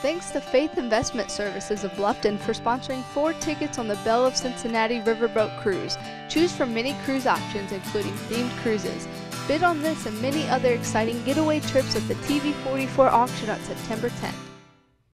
Thanks to Faith Investment Services of Bluffton for sponsoring four tickets on the Belle of Cincinnati Riverboat Cruise. Choose from many cruise options, including themed cruises. Bid on this and many other exciting getaway trips at the TV44 auction on September 10th.